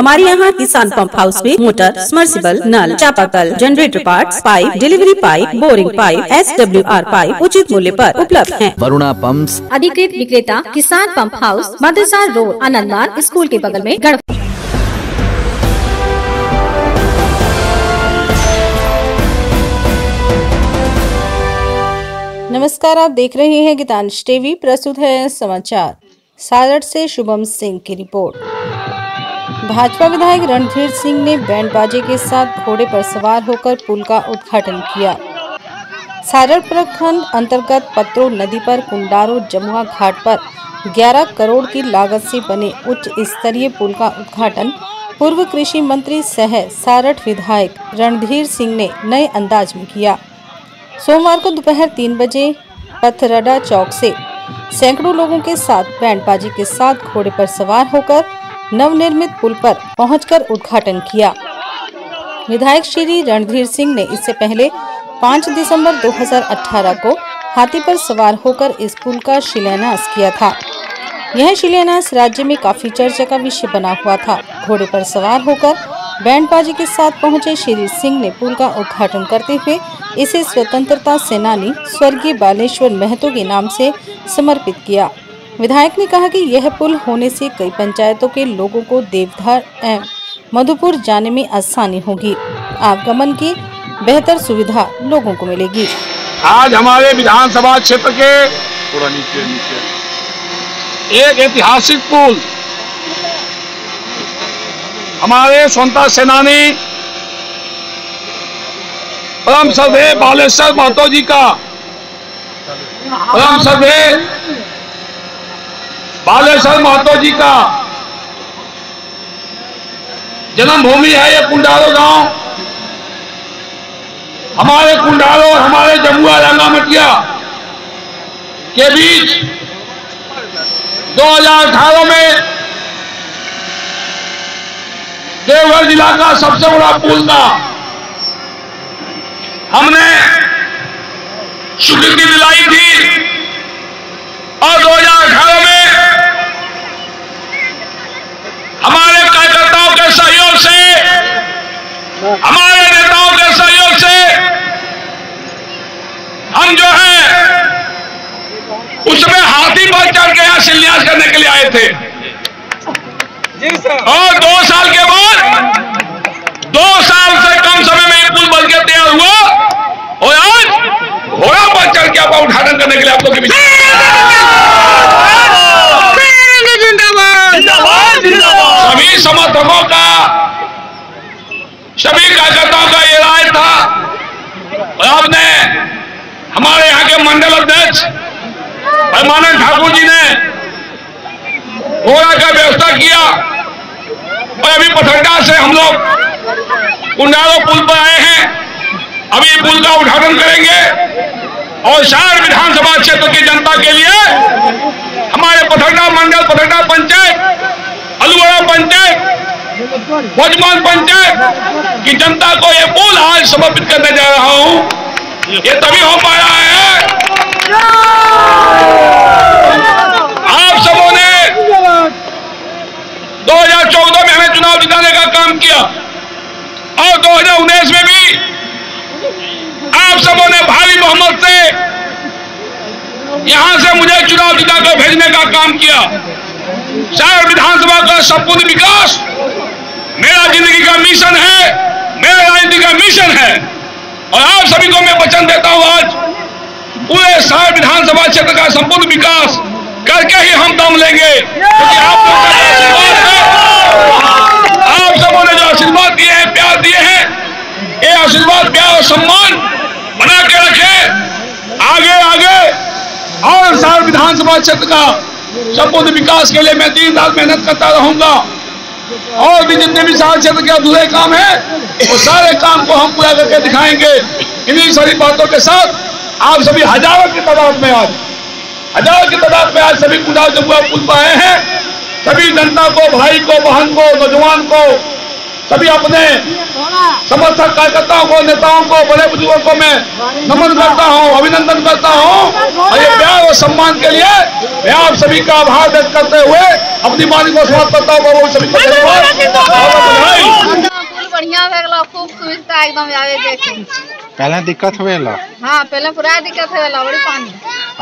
हमारे यहाँ Kisan pump house में मोटर समर्सिबल नल चापाकल generator parts, pipe delivery pipe boring pipe S W R pipe उचित मूल्य पर उपलब्ध है। वरुणा पंप्स अधिकृत विक्रेता Kisan pump house Madarsa road Anandmarg school के बगल में गढ़ नमस्कार आप देख रहे हैं गीतांश टीवी प्रस्तुत है समाचार। सारठ से शुभम सिंह की रिपोर्ट। भाजपा विधायक रणधीर सिंह ने बैंड बाजे के साथ घोड़े पर सवार होकर पुल का उद्घाटन किया। सारठ प्रखंड अंतर्गत पत्रो नदी पर कुंडारो जमुआ घाट पर 11 करोड़ की लागत से बने उच्च स्तरीय पुल का उद्घाटन पूर्व कृषि मंत्री सह सारठ विधायक रणधीर सिंह ने नए अंदाज में किया। सोमवार को दोपहर तीन बजे पथरडा चौक से सैकड़ों लोगों के साथ बैंड बाजी के साथ घोड़े पर सवार होकर नवनिर्मित पुल पर पहुंचकर उद्घाटन किया। विधायक श्री रणधीर सिंह ने इससे पहले 5 दिसंबर 2018 को हाथी पर सवार होकर इस पुल का शिलान्यास किया था। यह शिलान्यास राज्य में काफ़ी चर्चा का विषय बना हुआ था। घोड़े पर सवार होकर बैंड बाजी के साथ पहुँचे श्री सिंह ने पुल का उद्घाटन करते हुए इसे स्वतंत्रता सेनानी स्वर्गीय बालेश्वर महतो के नाम से समर्पित किया। विधायक ने कहा कि यह पुल होने से कई पंचायतों के लोगों को देवधार एवं मधुपुर जाने में आसानी होगी। आवागमन की बेहतर सुविधा लोगों को मिलेगी। आज हमारे विधानसभा क्षेत्र के थोड़ा नीचे नीचे एक ऐतिहासिक पुल, हमारे स्वतंत्रता सेनानी परम श्रद्धे बालेश्वर महतो जी का परम श्रद्धे बालेश्वर महतो जी का जन्मभूमि है ये कुंडारो गाँव। हमारे कुंडारो और हमारे जमुआ रंगा मटिया के बीच 2018 में देवघर जिला का सबसे बड़ा पुल था। हमने स्वीकृति दिलाई थी और 2018 में हमारे कार्यकर्ताओं के सहयोग से हमारे नेताओं के सहयोग से हम जो है उसमें हाथी पर चढ़ के यहाँ शिलान्यास करने के लिए आए थे। और दो साल के बाद दो साल से कम समय में पुल बन के तैयार हुआ और आज घोड़ा पर चढ़ के आपका उद्घाटन करने के लिए आप लोग के बीच सभी समर्थकों का सभी कार्यकर्ताओं का ये राय था और आपने हमारे यहाँ के मंडल अध्यक्ष परमानंद ठाकुर जी ने घोड़ा का व्यवस्था किया और अभी पथरडा से हम लोग कुंडालो पुल पर आए हैं। अभी पुल का उद्घाटन करेंगे और शहर विधानसभा क्षेत्र की जनता के लिए हमारे पथरडा मंडल पथरडा पंचायत अलुवाड़ा पंचायत भोजमान पंचायत की जनता को ये पुल आज समर्पित करने जा रहा हूँ। ये तभी हो पाया है आप सबों ने 2014 में हमें चुनाव जिताने का काम किया। और 2019 में भी आप सबों ने भारी बहुमत से यहाँ से मुझे चुनाव जिताकर भेजने का काम किया। शहर विधानसभा का संपूर्ण विकास मेरा ज़िंदगी का मिशन है, मेरा राजनीति का मिशन है। और आप सभी को मैं वचन देता हूँ आज, पूरे शहर विधानसभा क्षेत्र का संपूर्ण विकास करके ही हम दम लेंगे। क्योंकि आप का आशीर्वाद है आप सबों ने जो आशीर्वाद दिए हैं प्यार दिए हैं ये आशीर्वाद प्यार और सम्मान बना के रखे। आगे आगे। और शहर विधानसभा क्षेत्र का संपूर्ण विकास के लिए मैं दिन रात मेहनत करता रहूँगा। और भी जितने भी शहर क्षेत्र के अधूरे काम है, वो सारे काम को हम पूरा करके दिखाएँगे। इन्हीं सारी बातों के साथ आप सभी हज़ारों की तादाद में आज, हज़ारों की तादाद में आज सभी कुदाल जमुआ पुल पर आए हैं। सभी जनता को, भाई को, बहन को, नौजवान को सभी अपने समर्थक कार्यकर्ताओं को नेताओं को बड़े बुज़ुर्गों को मैं नमन करता हूँ अभिनंदन करता हूँ और ये प्यार और सम्मान के लिए मैं आप सभी का आभार व्यक्त करते हुए अपनी वाणी को समाप्त करता हूँ। बाबू सभी को धन्यवाद। एकदम आवे देखे। पहले दिक्कत हुएला हाँ पहले पूरा दिक्कत है बड़ी पानी।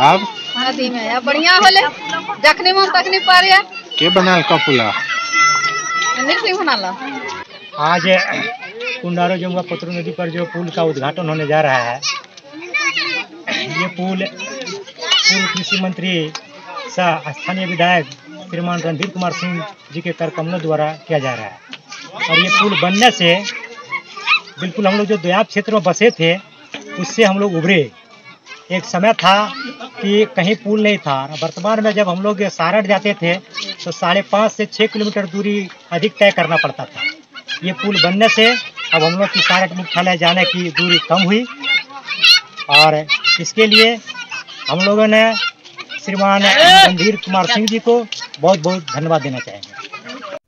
अब? नदी में अब बढ़िया होले। जखनी मन तखनी पार है के बनाल का पुला निकली बनाला। आज कुंडारो जमुआ पतरू नदी पर जो पुल का उद्घाटन होने जा रहा है, ये पुल पूर्व कृषि मंत्री सह स्थानीय विधायक श्रीमान रणधीर कुमार सिंह जी के कर कमलों द्वारा किया जा रहा है। और ये पुल बनने से बिल्कुल हम लोग जो दयाब क्षेत्र में बसे थे, उससे हम लोग उभरे। एक समय था कि कहीं पुल नहीं था। वर्तमान में जब हम लोग सारण जाते थे तो साढ़े पाँच से छः किलोमीटर दूरी अधिक तय करना पड़ता था। ये पुल बनने से अब हम लोग की सारक मुख्यालय जाने की दूरी कम हुई। और इसके लिए हम लोगों ने श्रीमान रणधीर कुमार सिंह जी को बहुत बहुत धन्यवाद देना चाहेंगे।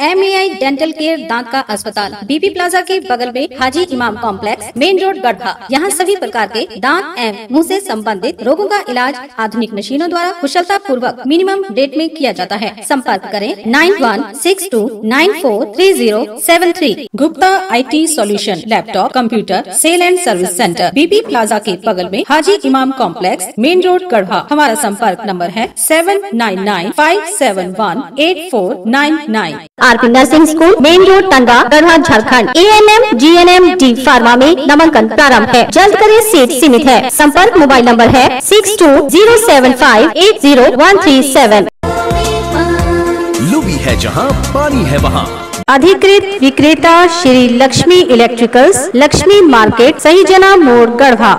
एमएआई डेंटल केयर दांत का अस्पताल बीपी प्लाजा के बगल में हाजी इमाम कॉम्प्लेक्स मेन रोड गढ़ा यहाँ सभी प्रकार के दांत एवं मुँह से संबंधित रोगों का इलाज आधुनिक मशीनों द्वारा कुशलता पूर्वक मिनिमम रेट में किया जाता है। संपर्क करें nine one six two nine four three zero seven three Gupta IT solution laptop computer sale and service centre BB plaza के बगल में हाजी इमाम कॉम्प्लेक्स मेन रोड गढ़ा हमारा संपर्क नंबर है seven nine nine five seven one eight four nine nine RP nursing school main road Tanga Garhwa Jharkhand. A N M G N M D pharma में नामांकन प्रारंभ है। जल्द करें सीट सीमित है। संपर्क मोबाइल नंबर है six two zero seven five eight zero one three seven लुबी है जहाँ पानी है वहाँ। अधिकृत विक्रेता श्री लक्ष्मी इलेक्ट्रिकल्स लक्ष्मी मार्केट सही जना मोड़ गढ़वा।